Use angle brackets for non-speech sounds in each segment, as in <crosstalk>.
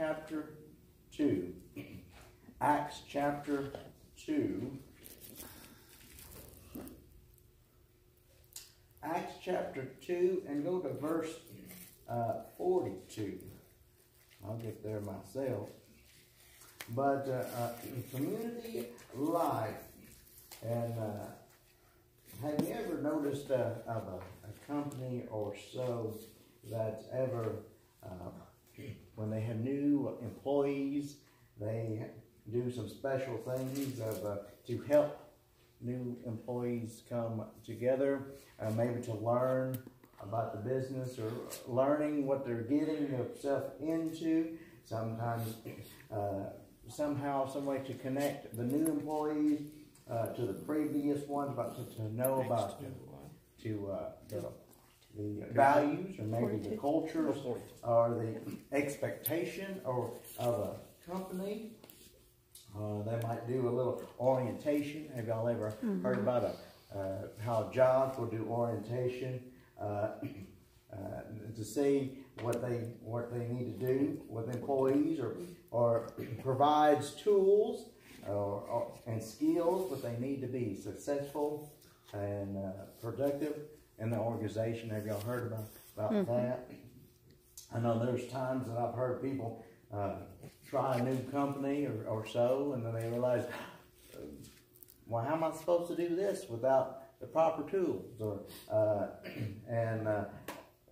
chapter 2. Acts chapter 2. Acts chapter 2 and go to verse uh, 42. I'll get there myself. But uh, uh, community life. And uh, have you ever noticed uh, of a, a, company or so that's ever, uh, when they have new employees, they do some special things of, uh, to help new employees come together, uh, maybe to learn about the business or learning what they're getting themselves into. Sometimes, uh, somehow, some way to connect the new employees uh, to the previous ones, but to, to know about to uh, the, the values or maybe the culture or the expectation or of a company. Uh, they might do a little orientation. Have y'all ever mm-hmm. heard about a, uh, how jobs will do orientation? Uh, <clears throat> uh, to see what they what they need to do with employees, or or <clears throat> provides tools or, or, and skills that they need to be successful and uh, productive in the organization. Have y'all heard about about mm-hmm. that? I know there's times that I've heard people uh, try a new company or, or so, and then they realize, well, how am I supposed to do this without the proper tools, or uh, <clears throat> and uh,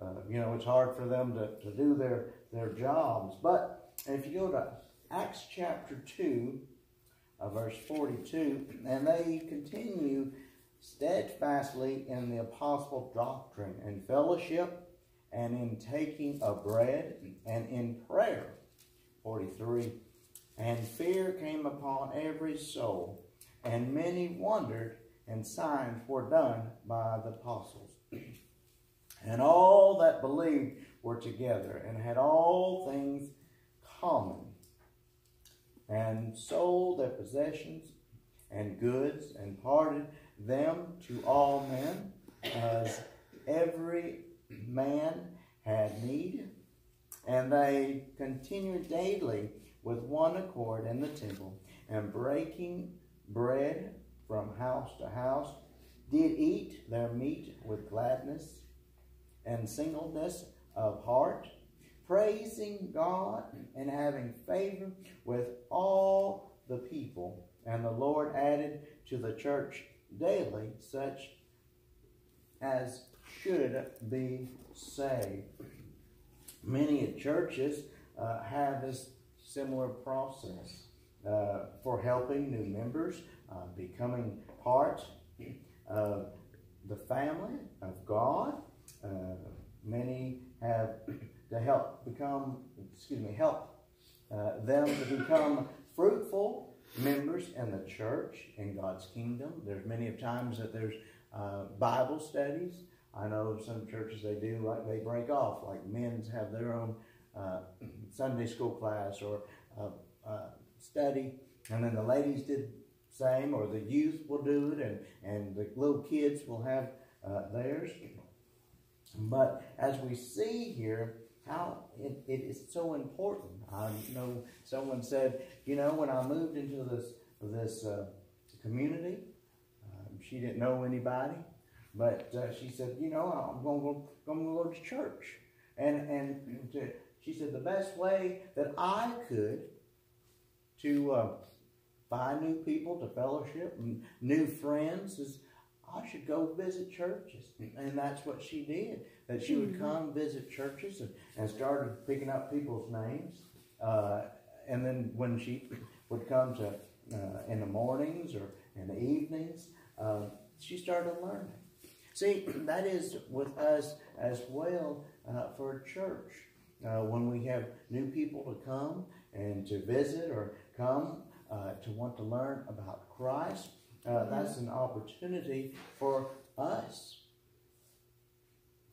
uh, you know it's hard for them to, to do their their jobs. But if you go to Acts chapter two, uh, verse forty two, and they continue steadfastly in the apostle doctrine and fellowship, and in taking of bread and in prayer. Forty three. And fear came upon every soul, and many wondered and signs were done by the apostles. and all that believed were together and had all things common, and sold their possessions and goods and parted them to all men as every man had need. And they continued daily with one accord in the temple and breaking bread from house to house, did eat their meat with gladness and singleness of heart, praising God and having favor with all the people. And the Lord added to the church daily such as should be saved. Many churches uh, have this similar process uh, for helping new members uh, becoming part of the family of God. Uh, many have to help become, excuse me, help uh, them to become fruitful members in the church, in God's kingdom. There's many of times that there's uh, Bible studies. I know some churches they do like they break off, like men's have their own uh, Sunday school class or uh, study, and then the ladies did same, or the youth will do it, and, and the little kids will have uh, theirs. But as we see here, how it, it is so important. I know someone said, you know, when I moved into this this uh, community, um, she didn't know anybody, but uh, she said, you know, I'm going to go, going to go to church, and and to, she said the best way that I could to uh, find new people to fellowship and new friends is I should go visit churches. And that's what she did. That she would mm-hmm. come visit churches and, and started picking up people's names. Uh, and then when she would come to uh, in the mornings or in the evenings, uh, she started learning. See, <clears throat> that is with us as well uh, for church. Uh, when we have new people to come and to visit or come uh, to want to learn about Christ. Uh, that's an opportunity for us,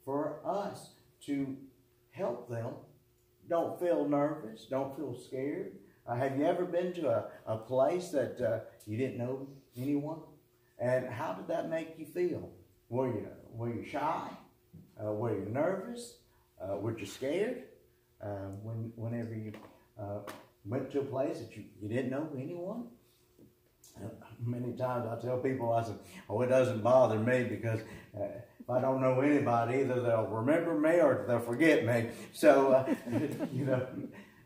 for us to help them. Don't feel nervous. Don't feel scared. Uh, have you ever been to a, a place that uh, you didn't know anyone? And how did that make you feel? Were you, were you shy? Uh, were you nervous? Uh, were you scared? when, whenever you went to a place that you, you didn't know anyone. Many times I tell people, I said, oh, it doesn't bother me because uh, if I don't know anybody, either they'll remember me or they'll forget me. So, uh, <laughs> you know,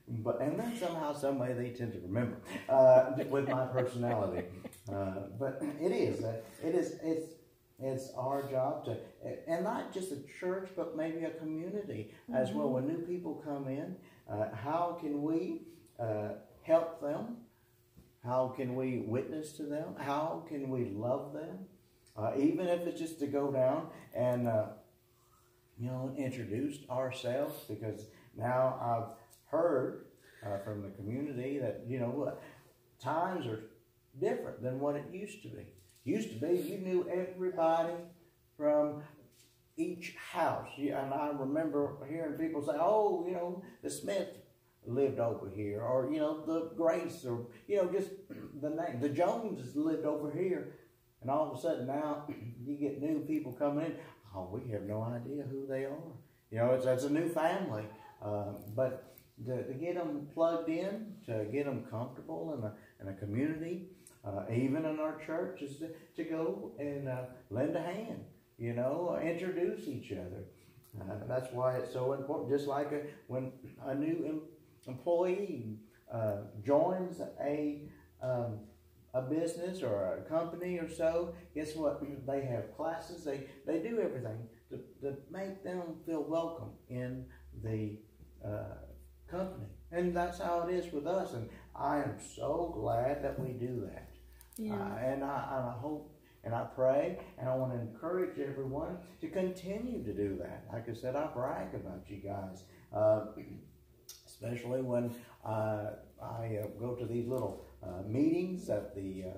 but and then somehow, some way, they tend to remember uh, with my personality. Uh, but it is, uh, it is, it's it's our job to, and not just a church, but maybe a community mm-hmm. as well. When new people come in, uh, how can we uh, help them? How can we witness to them? How can we love them? Uh, even if it's just to go down and, uh, you know, introduce ourselves, because now I've heard uh, from the community that, you know, what times are different than what it used to be. Used to be, you knew everybody from each house. And I remember hearing people say, oh, you know, the Smith lived over here, or, you know, the Grace, or, you know, just <clears throat> the name. The Joneses lived over here. And all of a sudden now <clears throat> you get new people coming in. Oh, we have no idea who they are. You know, it's, it's a new family. Uh, but to, to, get them plugged in, to get them comfortable in a, in a community, uh, even in our church, is to, to go and uh, lend a hand, you know, introduce each other. Uh, that's why it's so important. Just like a, when a new employee uh, joins a um, a business or a company or so, guess what? They have classes. They they do everything to, to make them feel welcome in the uh, company, and that's how it is with us. And I am so glad that we do that. Yeah. Uh, and, I, and I hope and I pray and I want to encourage everyone to continue to do that. Like I said, I brag about you guys, uh, especially when uh, I uh, go to these little uh, meetings that the uh,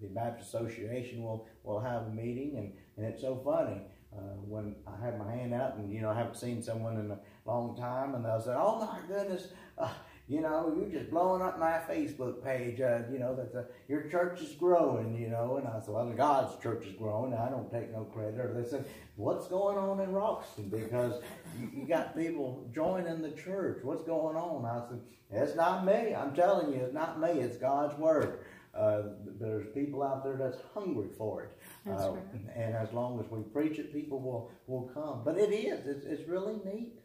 the Baptist Association will will have a meeting, and, and it's so funny. Uh, when I have my hand out and you know I haven't seen someone in a long time and they'll say, "Oh my goodness, uh, you know, you're just blowing up my Facebook page. Uh, you know that the, your church is growing. You know, and I said, well, God's church is growing. I don't take no credit. Or they said, what's going on in Roxton? Because you, you got people joining the church. What's going on? I said, it's not me. I'm telling you, it's not me. It's God's word. Uh, there's people out there that's hungry for it. Uh, right. And as long as we preach it, people will, will come. But it is. It's, it's really neat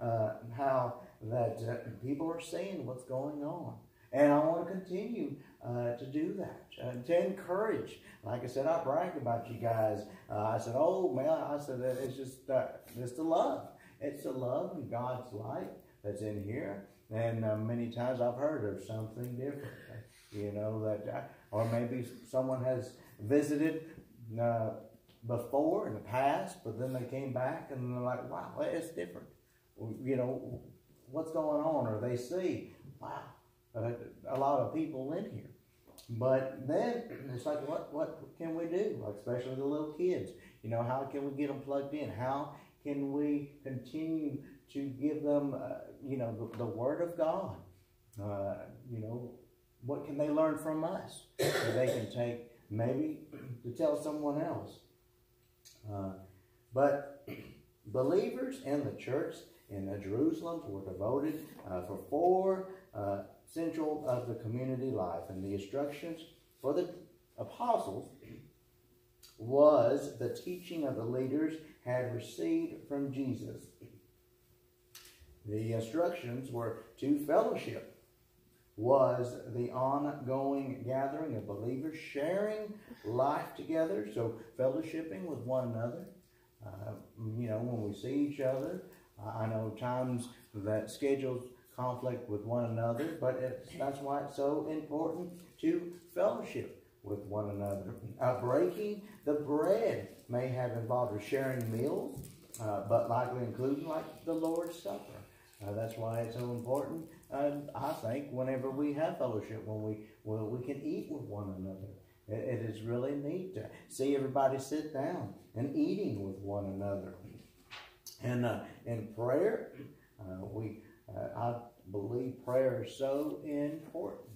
uh, how that uh, people are seeing what's going on. And I want to continue uh, to do that, uh, to encourage. Like I said, I brag about you guys. Uh, I said, oh, man, I said, it's just, uh, it's the love. It's the love and God's light that's in here. And uh, many times I've heard there's something different, you know, that, or maybe someone has visited before in the past, but then they came back and they're like, wow, it's different. You know, what's going on, or they see, wow, a lot of people in here. But then it's like, what what can we do? Like especially the little kids. You know, how can we get them plugged in? How can we continue to give them, uh, you know, the, the, Word of God? Uh, you know, what can they learn from us that they can take maybe to tell someone else? Uh, but <clears throat> believers in the church in Jerusalem were devoted uh, for four uh, central of the community life. And the instructions for the apostles was the teaching of the leaders had received from Jesus. The instructions were to fellowship was the ongoing gathering of believers sharing life together, so fellowshipping with one another. Uh, you know, when we see each other, I know times that schedules conflict with one another, but that's why it's so important to fellowship with one another. Uh, breaking the bread may have involved sharing meals, uh, but likely including like the Lord's Supper. Uh, that's why it's so important. I think whenever we have fellowship, when we well, we can eat with one another. It, it is really neat to see everybody sit down and eating with one another. And uh, in prayer, uh, we uh, I believe prayer is so important,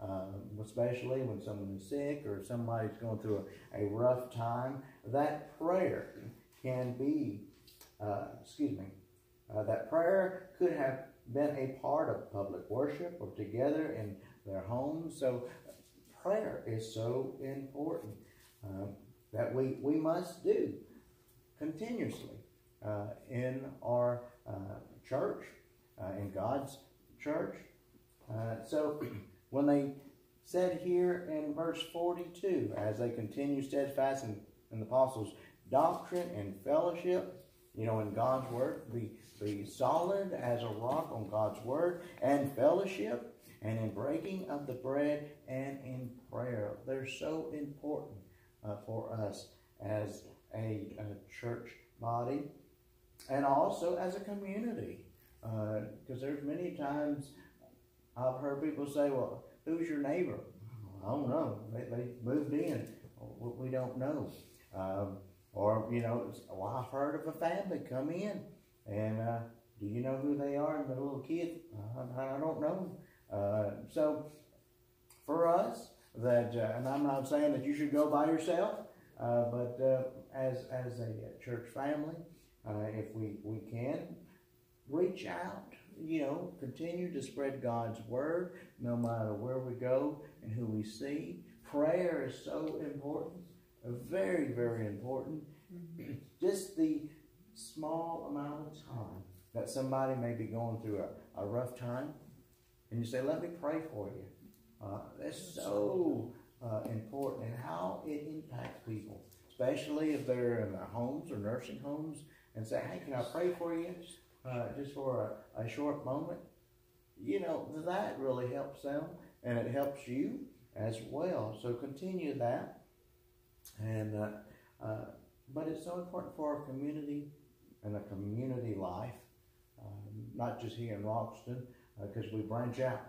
uh, especially when someone is sick or somebody's going through a, a rough time. That prayer can be, uh, excuse me, that prayer could have been a part of public worship or together in their homes. So prayer is so important uh, that we, we must do continuously in our uh, church, uh, in God's church. Uh, so when they said here in verse 42, as they continue steadfast in, in the apostles' doctrine and fellowship, you know, in God's word, be, be solid as a rock on God's word and fellowship and in breaking of the bread and in prayer. They're so important uh, for us as a, a, church body and also as a community. Because uh, there's many times I've heard people say, well, who's your neighbor? I don't know. They, they moved in. We don't know. Um, or, you know, well, I've heard of a family come in and uh, do you know who they are? And the little kid, I, I don't know. Uh, so for us, that, uh, and I'm not saying that you should go by yourself, uh, but uh, as, as a church family, if we, we can, reach out, you know, continue to spread God's word no matter where we go and who we see. Prayer is so important, very, very important. Mm-hmm. <clears throat> Just the small amount of time that somebody may be going through a, a rough time, and you say, Let me pray for you. Uh, that's so uh, important and how it impacts people, especially if they're in their homes or nursing homes, and say, Hey, can I pray for you? Uh, just for a, a, short moment. You know, that really helps them and it helps you as well. So continue that. And, uh, uh, but it's so important for our community and a community life, um, not just here in Roxton, because uh, we branch out.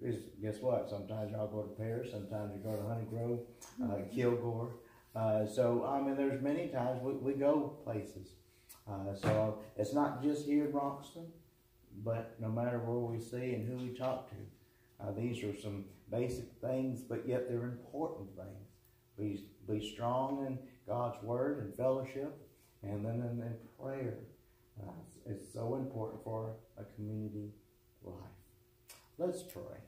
Because guess what? Sometimes y'all go to Paris, sometimes you go to Honey Grove, uh, mm-hmm. Kilgore. Uh, so, I mean, there's many times we, we go places. Uh, so it's not just here in Roxton, but no matter where we see and who we talk to. Uh, these are some basic things, but yet they're important things. Be, be strong in God's word and fellowship, and then in, in prayer. Uh, it's so important for a community life. Let's pray.